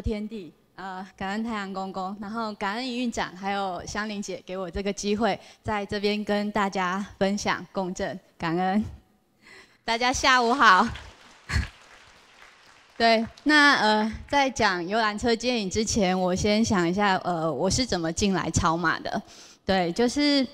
天地，呃，感恩太阳公公，然后感恩营运长，还有香菱姐给我这个机会，在这边跟大家分享共振，感恩。大家下午好。对，那呃，在讲游览车接引之前，我先想一下，呃，我是怎么进来超马的？对，就是，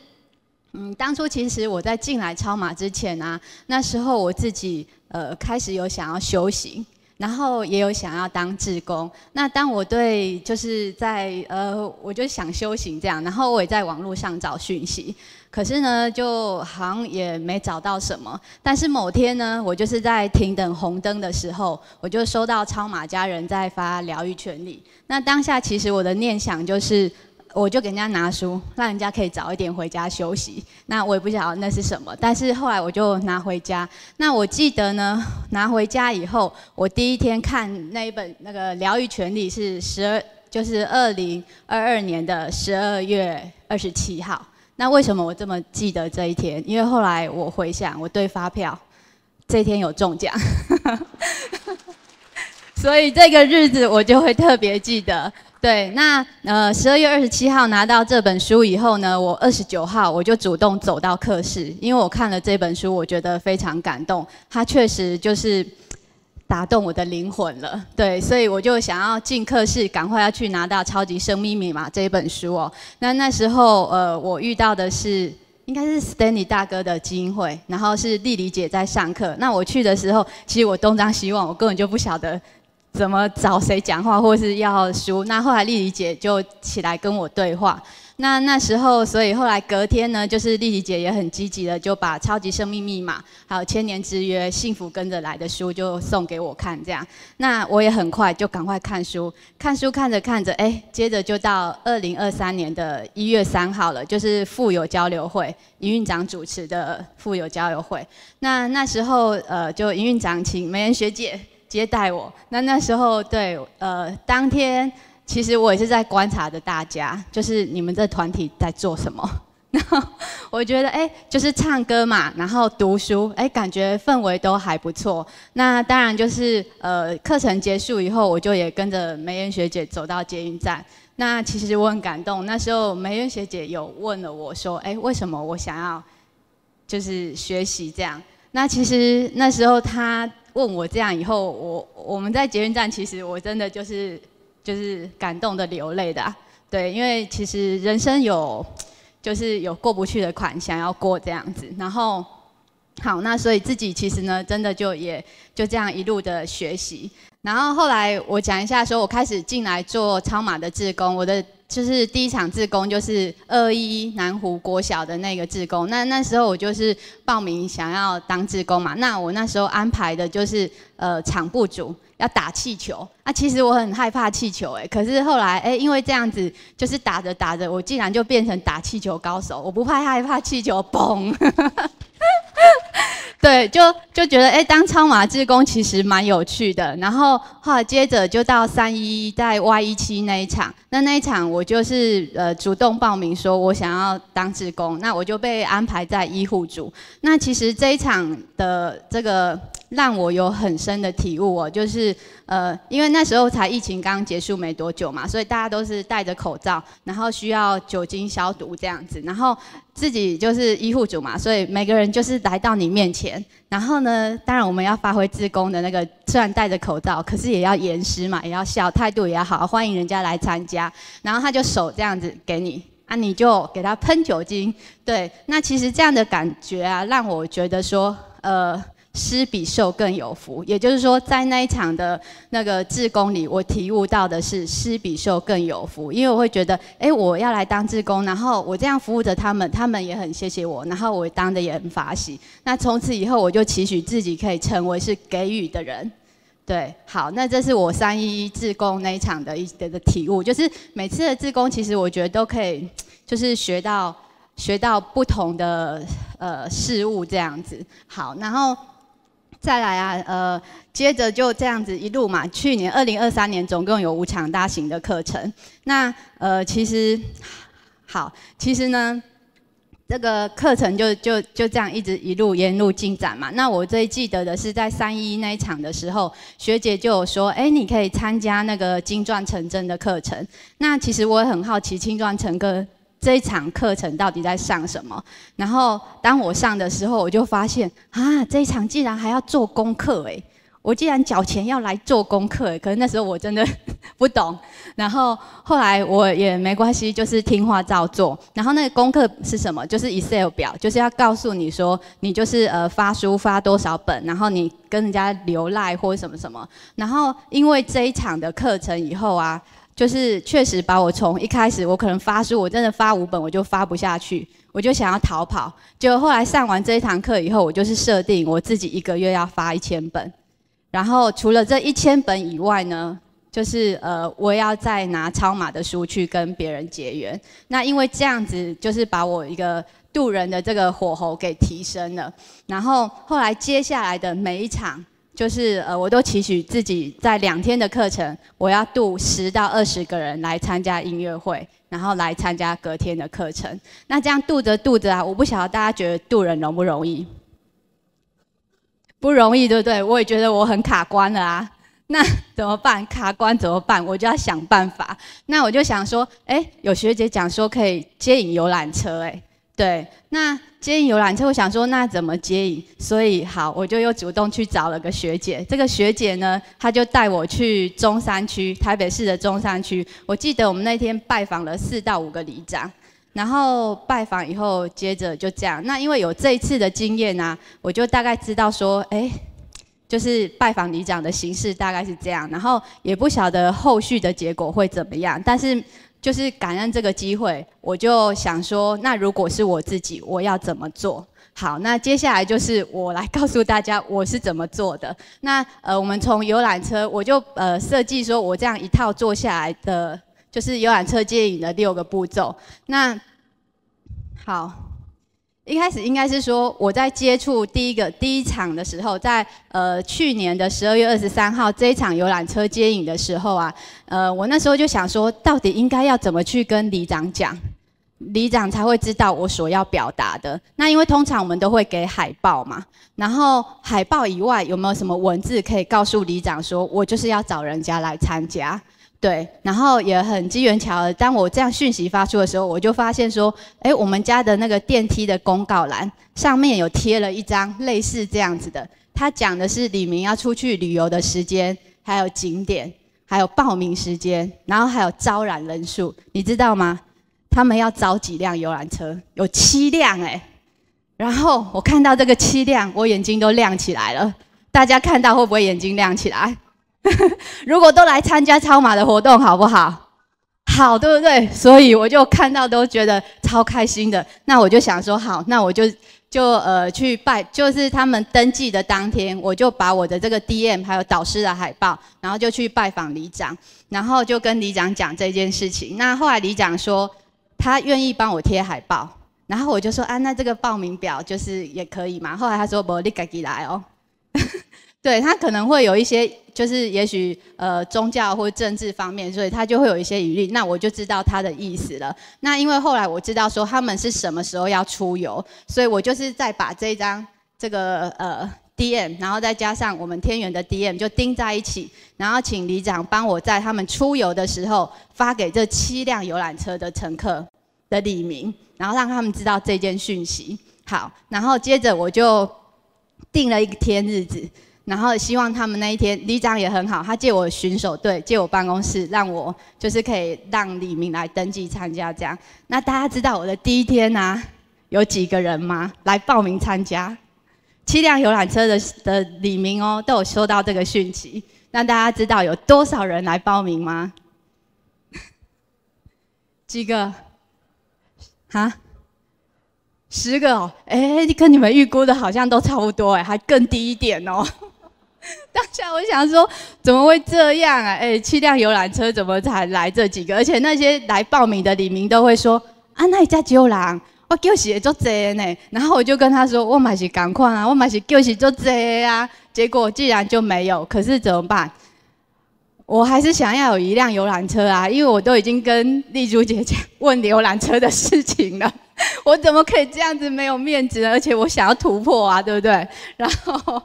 嗯，当初其实我在进来超马之前啊，那时候我自己呃开始有想要修行。然后也有想要当志工，那当我对就是在呃，我就想修行这样，然后我也在网络上找讯息，可是呢，就好像也没找到什么。但是某天呢，我就是在停等红灯的时候，我就收到超马家人在发疗愈权利。那当下其实我的念想就是。我就给人家拿书，让人家可以早一点回家休息。那我也不晓得那是什么，但是后来我就拿回家。那我记得呢，拿回家以后，我第一天看那一本那个疗愈权利是十二，就是二零二二年的十二月二十七号。那为什么我这么记得这一天？因为后来我回想，我对发票这一天有中奖，所以这个日子我就会特别记得。对，那呃，十二月二十七号拿到这本书以后呢，我二十九号我就主动走到课室，因为我看了这本书，我觉得非常感动，它确实就是打动我的灵魂了。对，所以我就想要进课室，赶快要去拿到《超级生命密码》这一本书哦。那那时候呃，我遇到的是应该是 Stanley 大哥的基金会，然后是丽丽姐在上课。那我去的时候，其实我东张西望，我根本就不晓得。怎么找谁讲话，或是要书？那后来丽丽姐就起来跟我对话。那那时候，所以后来隔天呢，就是丽丽姐也很积极的，就把《超级生命密码》还有《千年之约》《幸福跟着来的书》就送给我看，这样。那我也很快就赶快看书，看书看着看着，哎，接着就到二零二三年的一月三号了，就是富有交流会，营运长主持的富有交流会。那那时候，呃，就营运长请梅恩学姐。接待我，那那时候对，呃，当天其实我也是在观察着大家，就是你们这团体在做什么。然后我觉得，哎，就是唱歌嘛，然后读书，哎，感觉氛围都还不错。那当然就是，呃，课程结束以后，我就也跟着梅艳学姐走到捷运站。那其实我很感动，那时候梅艳学姐有问了我说，哎，为什么我想要就是学习这样？那其实那时候她。问我这样以后，我我们在捷运站，其实我真的就是就是感动的流泪的，对，因为其实人生有 就是有过不去的坎，想要过这样子，然后好，那所以自己其实呢，真的就也就这样一路的学习，然后后来我讲一下，说我开始进来做超马的志工，我的。就是第一场志工，就是二一南湖国小的那个志工。那那时候我就是报名想要当志工嘛。那我那时候安排的就是呃场部组要打气球。啊，其实我很害怕气球哎，可是后来哎，因为这样子就是打着打着，我竟然就变成打气球高手。我不怕害怕气球崩。对，就就觉得哎，当超马志工其实蛮有趣的。然后后来接着就到三一在 Y 一七那一场，那那一场我就是呃主动报名说我想要当志工，那我就被安排在医护组。那其实这一场的这个。让我有很深的体悟哦，就是呃，因为那时候才疫情刚结束没多久嘛，所以大家都是戴着口罩，然后需要酒精消毒这样子，然后自己就是医护组嘛，所以每个人就是来到你面前，然后呢，当然我们要发挥自工的那个，虽然戴着口罩，可是也要严师嘛，也要笑，态度也要好，欢迎人家来参加，然后他就手这样子给你，啊，你就给他喷酒精，对，那其实这样的感觉啊，让我觉得说，呃。施比受更有福，也就是说，在那一场的那个志工里，我体悟到的是施比受更有福，因为我会觉得，哎，我要来当志工，然后我这样服务着他们，他们也很谢谢我，然后我当的也很法喜。那从此以后，我就期许自己可以成为是给予的人。对，好，那这是我三一一志工那一场的一的体悟，就是每次的志工，其实我觉得都可以，就是学到学到不同的呃事物这样子。好，然后。再来啊，呃，接着就这样子一路嘛。去年二零二三年总共有五场大型的课程。那呃，其实好，其实呢，这个课程就就就这样一直一路沿路进展嘛。那我最记得的是在三一那一场的时候，学姐就有说，哎，你可以参加那个金钻成真的课程。那其实我也很好奇，金钻成哥这一场课程到底在上什么？然后当我上的时候，我就发现啊，这一场竟然还要做功课哎。我既然缴钱要来做功课，可是那时候我真的不懂。然后后来我也没关系，就是听话照做。然后那个功课是什么？就是 Excel 表，就是要告诉你说，你就是呃发书发多少本，然后你跟人家留赖或什么什么。然后因为这一场的课程以后啊，就是确实把我从一开始我可能发书，我真的发五本我就发不下去，我就想要逃跑。结果后来上完这一堂课以后，我就是设定我自己一个月要发一千本。然后除了这一千本以外呢，就是呃，我要再拿超码的书去跟别人结缘。那因为这样子，就是把我一个渡人的这个火候给提升了。然后后来接下来的每一场，就是呃，我都期许自己在两天的课程，我要渡十到二十个人来参加音乐会，然后来参加隔天的课程。那这样渡着渡着啊，我不晓得大家觉得渡人容不容易？不容易，对不对？我也觉得我很卡关了啊。那怎么办？卡关怎么办？我就要想办法。那我就想说，哎，有学姐讲说可以接引游览车，哎，对。那接引游览车，我想说，那怎么接引？所以好，我就又主动去找了个学姐。这个学姐呢，她就带我去中山区，台北市的中山区。我记得我们那天拜访了四到五个里长。然后拜访以后，接着就这样。那因为有这一次的经验啊，我就大概知道说，哎，就是拜访里长的形式大概是这样。然后也不晓得后续的结果会怎么样，但是就是感恩这个机会，我就想说，那如果是我自己，我要怎么做？好，那接下来就是我来告诉大家我是怎么做的。那呃，我们从游览车，我就呃设计说我这样一套做下来的。就是游览车接引的六个步骤。那好，一开始应该是说我在接触第一个第一场的时候，在呃去年的十二月二十三号这一场游览车接引的时候啊，呃我那时候就想说，到底应该要怎么去跟里长讲，里长才会知道我所要表达的。那因为通常我们都会给海报嘛，然后海报以外有没有什么文字可以告诉里长说，我就是要找人家来参加？对，然后也很机缘巧合，当我这样讯息发出的时候，我就发现说，哎，我们家的那个电梯的公告栏上面有贴了一张类似这样子的，它讲的是李明要出去旅游的时间，还有景点，还有报名时间，然后还有招揽人数，你知道吗？他们要招几辆游览车？有七辆哎，然后我看到这个七辆，我眼睛都亮起来了。大家看到会不会眼睛亮起来？如果都来参加超马的活动，好不好？好，对不对？所以我就看到都觉得超开心的。那我就想说，好，那我就就呃去拜，就是他们登记的当天，我就把我的这个 DM 还有导师的海报，然后就去拜访里长，然后就跟里长讲这件事情。那后来里长说他愿意帮我贴海报，然后我就说啊，那这个报名表就是也可以嘛。后来他说不，你自己来哦。对他可能会有一些，就是也许呃宗教或政治方面，所以他就会有一些疑虑。那我就知道他的意思了。那因为后来我知道说他们是什么时候要出游，所以我就是再把这张这个呃 DM，然后再加上我们天元的 DM 就钉在一起，然后请里长帮我在他们出游的时候发给这七辆游览车的乘客的李明，然后让他们知道这件讯息。好，然后接着我就定了一天日子。然后希望他们那一天，里长也很好，他借我巡守队，借我办公室，让我就是可以让李明来登记参加这样。那大家知道我的第一天呢，有几个人吗？来报名参加？七辆游览车的的李明哦，都有收到这个讯息。那大家知道有多少人来报名吗？几个？哈？十个哦？哎，跟你们预估的好像都差不多哎，还更低一点哦。当下我想说，怎么会这样啊？哎，七辆游览车怎么才来这几个？而且那些来报名的李明都会说：“啊，那一家只有人，我就是也做这呢。”然后我就跟他说：“我买是赶快啊，我买是就是做这啊。”结果既然就没有，可是怎么办？我还是想要有一辆游览车啊，因为我都已经跟丽珠姐姐 问游览车的事情了，我怎么可以这样子没有面子呢？而且我想要突破啊，对不对？然后，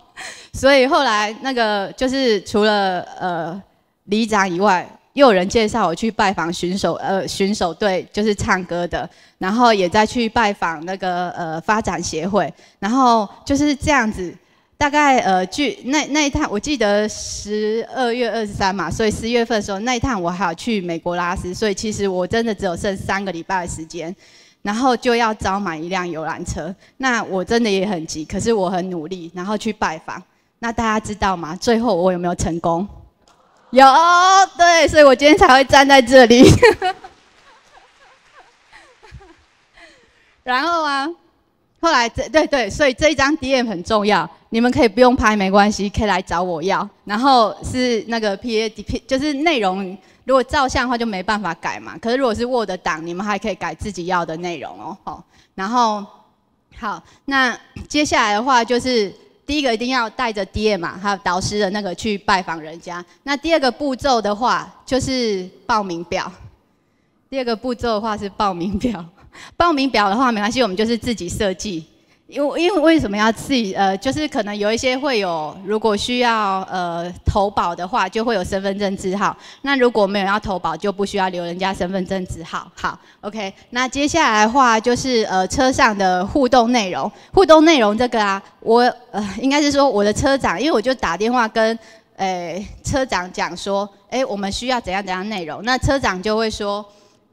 所以后来那个就是除了呃里长以外，又有人介绍我去拜访巡守呃巡守队，就是唱歌的，然后也再去拜访那个呃发展协会，然后就是这样子。大概呃，去那那一趟，我记得十二月二十三嘛，所以十月份的时候那一趟我还要去美国拉斯，所以其实我真的只有剩三个礼拜的时间，然后就要招满一辆游览车。那我真的也很急，可是我很努力，然后去拜访。那大家知道吗？最后我有没有成功？有，对，所以我今天才会站在这里。然后啊。后来这对对，所以这一张 DM 很重要，你们可以不用拍没关系，可以来找我要。然后是那个 PAD，就是内容，如果照相的话就没办法改嘛。可是如果是 Word 档，你们还可以改自己要的内容哦。好，然后好，那接下来的话就是第一个一定要带着 DM 嘛，还有导师的那个去拜访人家。那第二个步骤的话就是报名表。第二个步骤的话是报名表。报名表的话没关系，我们就是自己设计。因为因为为什么要自己？呃，就是可能有一些会有，如果需要呃投保的话，就会有身份证字号。那如果没有要投保，就不需要留人家身份证字号。好，OK。那接下来的话就是呃车上的互动内容。互动内容这个啊，我呃应该是说我的车长，因为我就打电话跟呃车长讲说，哎，我们需要怎样怎样内容。那车长就会说。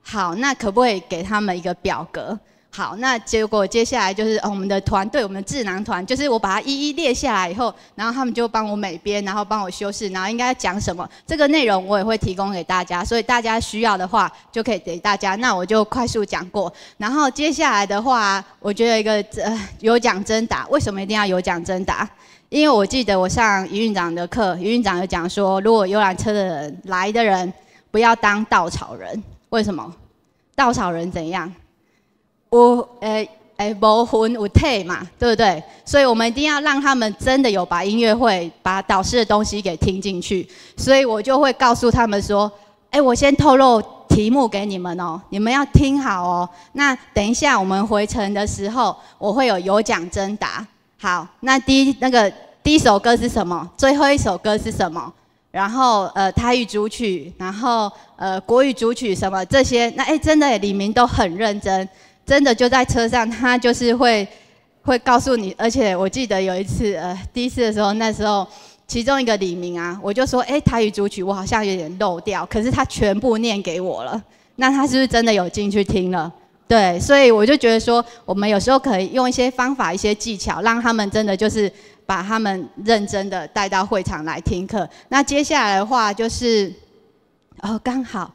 好，那可不可以给他们一个表格？好，那结果接下来就是我们的团队，我们的智囊团，就是我把它一一列下来以后，然后他们就帮我美编，然后帮我修饰，然后应该讲什么，这个内容我也会提供给大家，所以大家需要的话就可以给大家。那我就快速讲过，然后接下来的话，我觉得一个呃有奖征答，为什么一定要有奖征答？因为我记得我上余院长的课，余院长有讲说，如果游览车的人来的人不要当稻草人。为什么稻草人怎样？我诶诶，无魂无体嘛，对不对？所以我们一定要让他们真的有把音乐会、把导师的东西给听进去。所以我就会告诉他们说：，哎，我先透露题目给你们哦，你们要听好哦。那等一下我们回程的时候，我会有有奖征答。好，那第一那个第一首歌是什么？最后一首歌是什么？然后呃，台语主曲，然后呃，国语主曲什么这些，那哎，真的李明都很认真，真的就在车上，他就是会会告诉你，而且我记得有一次呃，第一次的时候，那时候其中一个李明啊，我就说，哎，台语主曲我好像有点漏掉，可是他全部念给我了，那他是不是真的有进去听了？对，所以我就觉得说，我们有时候可以用一些方法、一些技巧，让他们真的就是。把他们认真的带到会场来听课。那接下来的话就是，哦，刚好，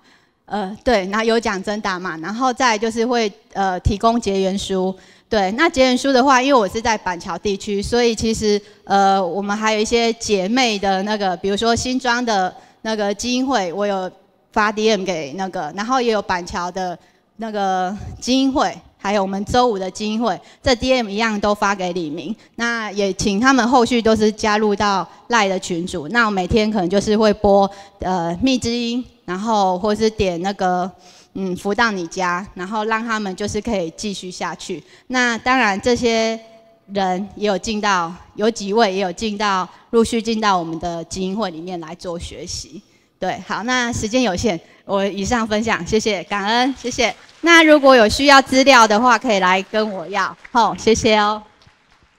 呃，对，那有奖征答嘛，然后再就是会呃提供结缘书。对，那结缘书的话，因为我是在板桥地区，所以其实呃我们还有一些姐妹的那个，比如说新庄的那个基金会，我有发 DM 给那个，然后也有板桥的那个基金会。还有我们周五的基金会，这 DM 一样都发给李明。那也请他们后续都是加入到赖的群组。那我每天可能就是会播呃蜜之音，然后或是点那个嗯福到你家，然后让他们就是可以继续下去。那当然这些人也有进到，有几位也有进到，陆续进到我们的基金会里面来做学习。对，好，那时间有限，我以上分享，谢谢，感恩，谢谢。那如果有需要资料的话，可以来跟我要，好，谢谢哦，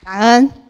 感恩。